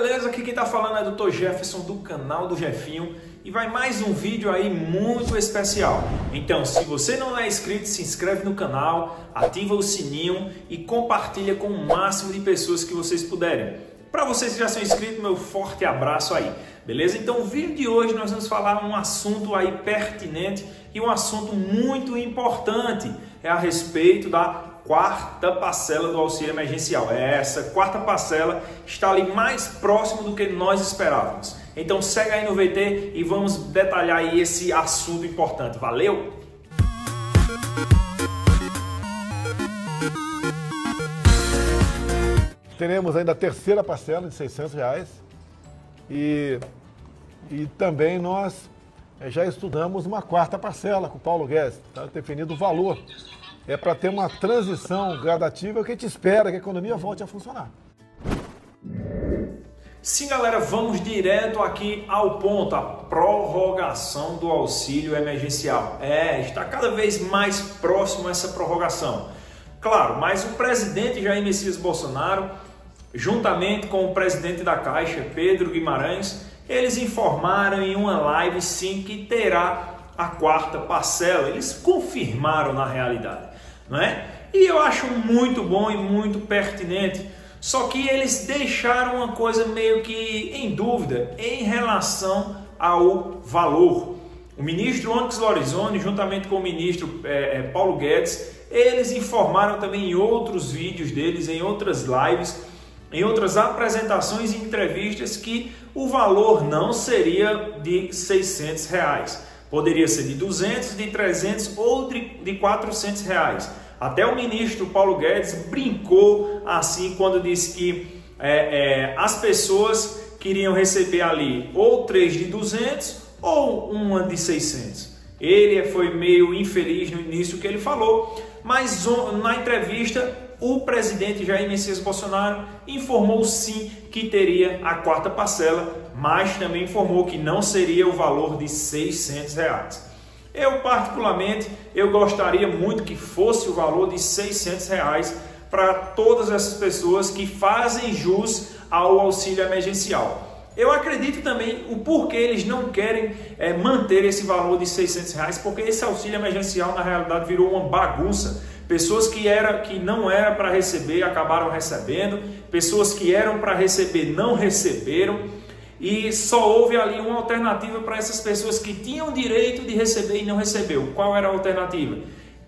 beleza? Aqui quem tá falando é o Dr. Jefferson do canal do Jefinho e vai mais um vídeo aí muito especial. Então, se você não é inscrito, se inscreve no canal, ativa o sininho e compartilha com o máximo de pessoas que vocês puderem. Para vocês que já são inscritos, meu forte abraço aí, beleza? Então, o vídeo de hoje nós vamos falar um assunto aí pertinente e um assunto muito importante, é a respeito da quarta parcela do auxílio emergencial. É essa quarta parcela está ali mais próximo do que nós esperávamos. Então segue aí no VT e vamos detalhar aí esse assunto importante. Valeu? Teremos ainda a terceira parcela de 600 reais e, e também nós eh, já estudamos uma quarta parcela com o Paulo Guedes, está definido o valor é para ter uma transição gradativa que gente espera que a economia volte a funcionar. Sim, galera, vamos direto aqui ao ponto, a prorrogação do auxílio emergencial. É, está cada vez mais próximo essa prorrogação. Claro, mas o presidente Jair Messias Bolsonaro, juntamente com o presidente da Caixa, Pedro Guimarães, eles informaram em uma live sim que terá a quarta parcela. Eles confirmaram na realidade não é? E eu acho muito bom e muito pertinente. Só que eles deixaram uma coisa meio que em dúvida em relação ao valor. O ministro Onyx Lorenzoni, juntamente com o ministro é, Paulo Guedes, eles informaram também em outros vídeos deles, em outras lives, em outras apresentações e entrevistas que o valor não seria de 600 reais. Poderia ser de 200, de 300 ou de 400 reais. Até o ministro Paulo Guedes brincou assim quando disse que é, é, as pessoas queriam receber ali ou três de 200 ou uma de 600. Ele foi meio infeliz no início que ele falou, mas na entrevista o presidente Jair Messias Bolsonaro informou sim que teria a quarta parcela, mas também informou que não seria o valor de 600 reais. Eu particularmente, eu gostaria muito que fosse o valor de 600 reais para todas essas pessoas que fazem jus ao auxílio emergencial. Eu acredito também o porquê eles não querem é, manter esse valor de 600 reais, porque esse auxílio emergencial na realidade virou uma bagunça. Pessoas que, era, que não era para receber acabaram recebendo, pessoas que eram para receber não receberam e só houve ali uma alternativa para essas pessoas que tinham direito de receber e não recebeu. Qual era a alternativa?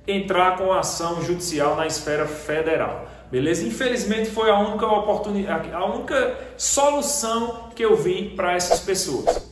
Entrar com ação judicial na esfera federal. Beleza? Infelizmente foi a única oportunidade, a única solução que eu vi para essas pessoas.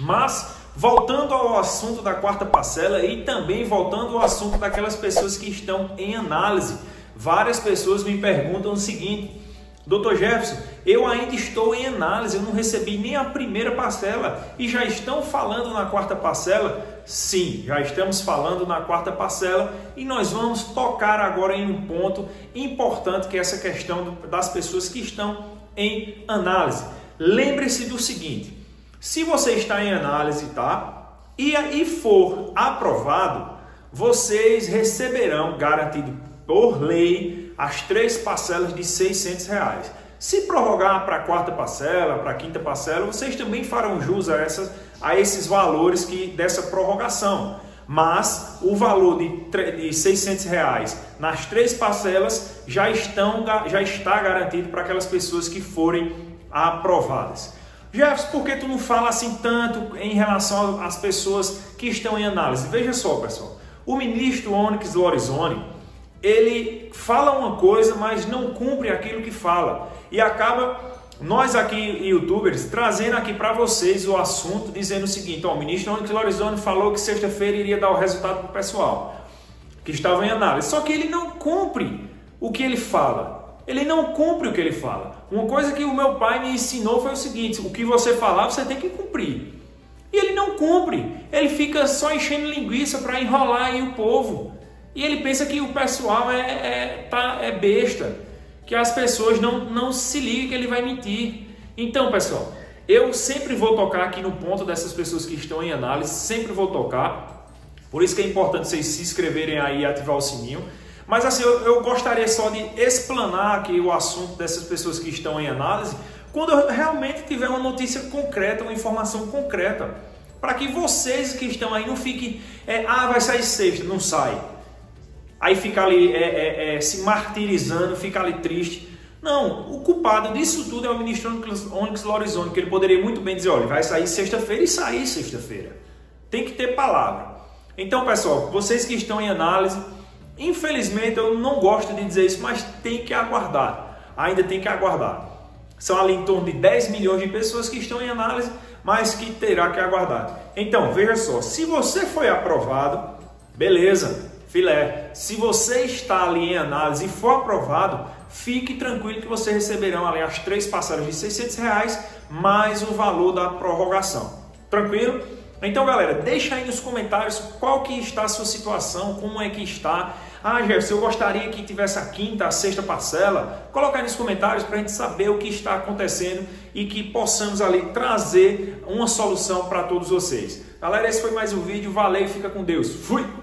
Mas voltando ao assunto da quarta parcela e também voltando ao assunto daquelas pessoas que estão em análise, várias pessoas me perguntam o seguinte: Doutor Jefferson, eu ainda estou em análise, eu não recebi nem a primeira parcela e já estão falando na quarta parcela? Sim, já estamos falando na quarta parcela e nós vamos tocar agora em um ponto importante que é essa questão das pessoas que estão em análise. Lembre-se do seguinte: se você está em análise, tá? E for aprovado, vocês receberão garantido por lei as três parcelas de 600 reais. Se prorrogar para a quarta parcela, para a quinta parcela, vocês também farão jus a, essas, a esses valores que dessa prorrogação. Mas o valor de, de 600 reais nas três parcelas já, estão, já está garantido para aquelas pessoas que forem aprovadas. Jefferson, por que tu não fala assim tanto em relação às pessoas que estão em análise? Veja só, pessoal. O ministro Onyx Lorenzoni, ele fala uma coisa, mas não cumpre aquilo que fala. E acaba nós aqui, youtubers, trazendo aqui para vocês o assunto, dizendo o seguinte: ó, o ministro Onyx Lorenzoni falou que sexta-feira iria dar o resultado para o pessoal que estava em análise. Só que ele não cumpre o que ele fala. Ele não cumpre o que ele fala. Uma coisa que o meu pai me ensinou foi o seguinte: o que você falar, você tem que cumprir. E ele não cumpre. Ele fica só enchendo linguiça para enrolar o povo. E ele pensa que o pessoal é, é, tá, é besta, que as pessoas não, não se ligam que ele vai mentir. Então, pessoal, eu sempre vou tocar aqui no ponto dessas pessoas que estão em análise, sempre vou tocar. Por isso que é importante vocês se inscreverem aí e ativar o sininho. Mas assim, eu, eu gostaria só de explanar aqui o assunto dessas pessoas que estão em análise, quando realmente tiver uma notícia concreta, uma informação concreta. Para que vocês que estão aí não fiquem, é, ah, vai sair sexta, não sai. Aí fica ali é, é, é, se martirizando, fica ali triste. Não, o culpado disso tudo é o ministro Onyx Lorizone, que ele poderia muito bem dizer, olha, vai sair sexta-feira e sair sexta-feira. Tem que ter palavra. Então, pessoal, vocês que estão em análise, infelizmente eu não gosto de dizer isso, mas tem que aguardar. Ainda tem que aguardar. São ali em torno de 10 milhões de pessoas que estão em análise, mas que terá que aguardar. Então, veja só, se você foi aprovado, beleza, filé. Se você está ali em análise e for aprovado, fique tranquilo que você receberão ali as três parcelas de 600 reais mais o valor da prorrogação. Tranquilo? Então, galera, deixa aí nos comentários qual que está a sua situação, como é que está. Ah, Jefferson, eu gostaria que tivesse a quinta, a sexta parcela. Coloca aí nos comentários para a gente saber o que está acontecendo e que possamos ali trazer uma solução para todos vocês. Galera, esse foi mais um vídeo. Valeu fica com Deus. Fui!